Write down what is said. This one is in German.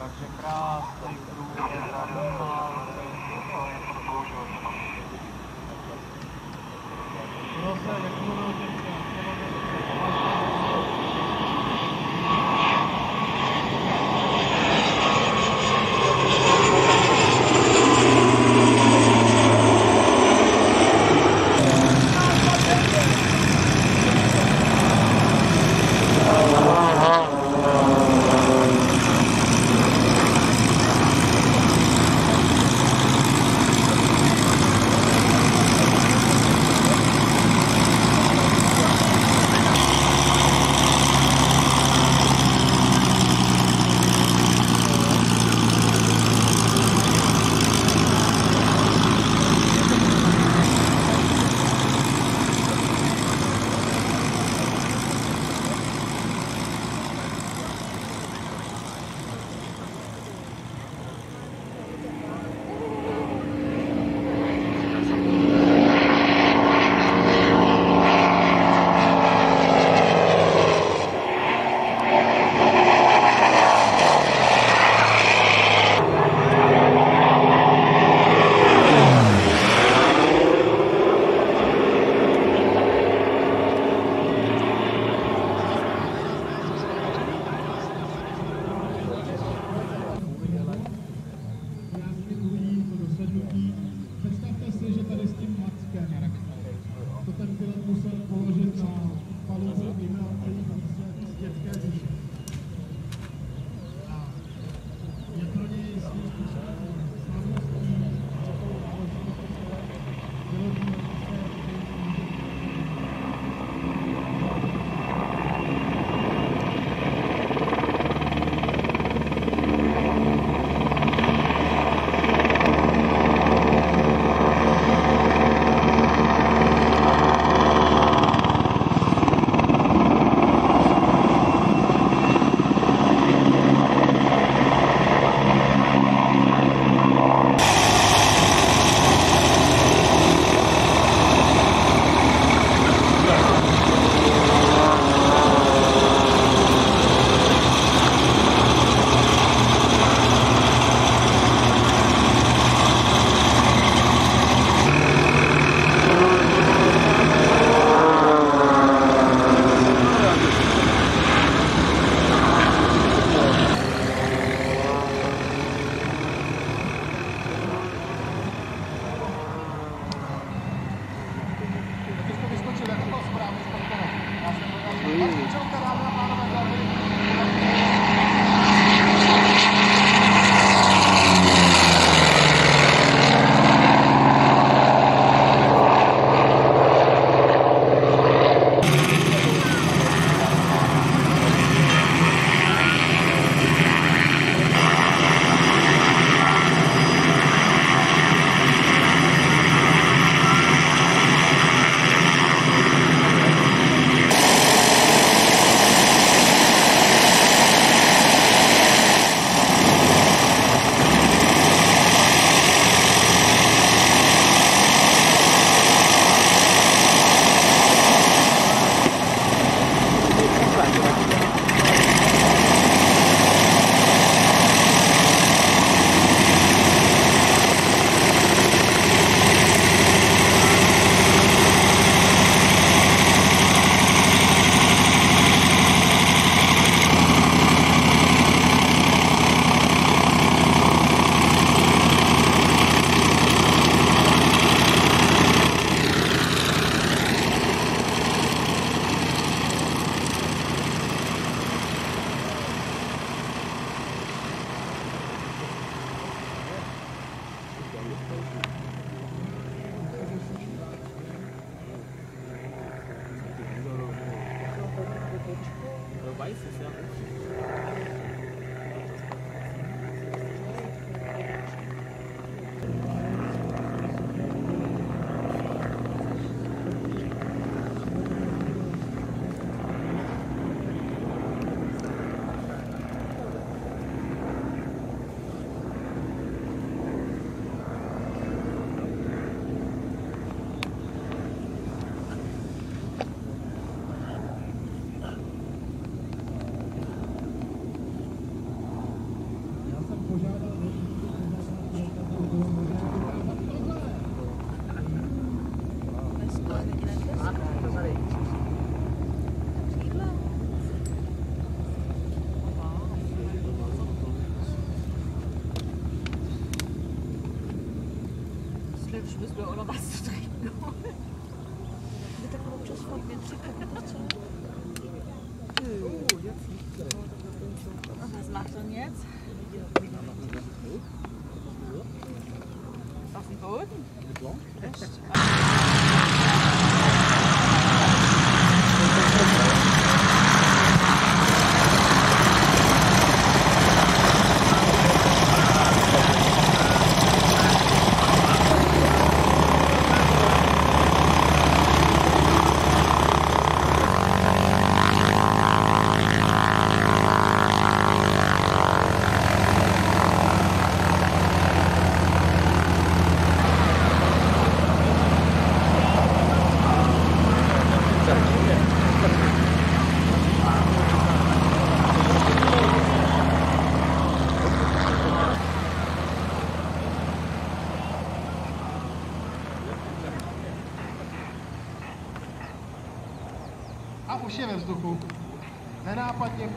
Takže krásný průvod Prosil, müssen wir auch noch was zu trinken holen. Und was macht denn jetzt? Auf dem Boden? Echt? už je ve vzduchu. Nenápadně v